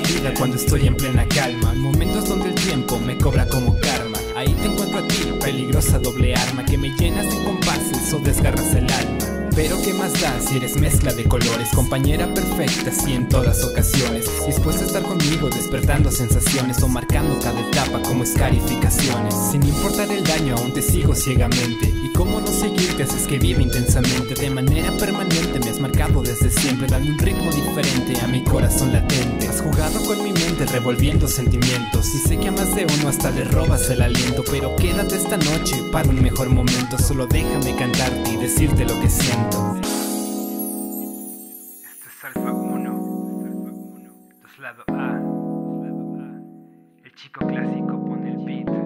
vida cuando estoy en plena calma. Momentos donde el tiempo me cobra como karma. Ahí te encuentro a ti, peligrosa doble arma que me llenas de compases o desgarras el alma. Pero qué más da si eres mezcla de colores, compañera perfecta, sí en todas ocasiones. Dispuesta a estar conmigo, despertando sensaciones o marcando cada etapa como escarificaciones. Sin importar el daño, aún te sigo ciegamente. Y cómo no seguirte haces que vive intensamente, corazón latente. Has jugado con mi mente, revolviendo sentimientos. Y sé que a más de uno hasta le robas el aliento, pero quédate esta noche para un mejor momento. Solo déjame cantarte y decirte lo que siento. Esto es Alfa 1. Esto es lado A. El chico clásico pone el beat.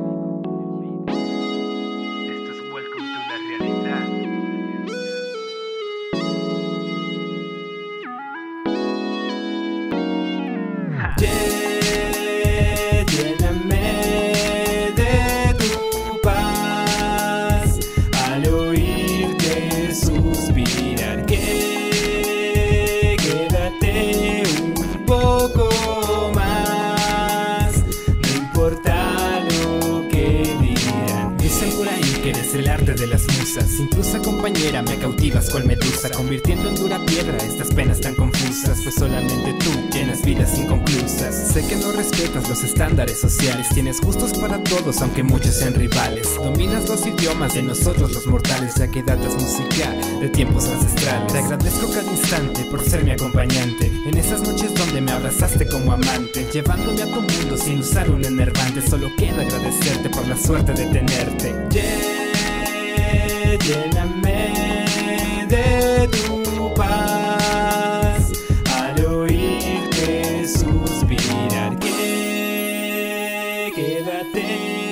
Musas. Incluso compañera me cautivas con medusa, convirtiendo en dura piedra estas penas tan confusas. Pues solamente tú llenas vidas inconclusas. Sé que no respetas los estándares sociales, tienes gustos para todos, aunque muchos sean rivales. Dominas los idiomas de nosotros los mortales, ya que datas música de tiempos ancestrales. Te agradezco cada instante por ser mi acompañante. En esas noches donde me abrazaste como amante, llevándome a tu mundo sin usar un enervante. Solo queda agradecerte por la suerte de tenerte. Yeah, lléname de tu paz. Al oírte suspirar que quédate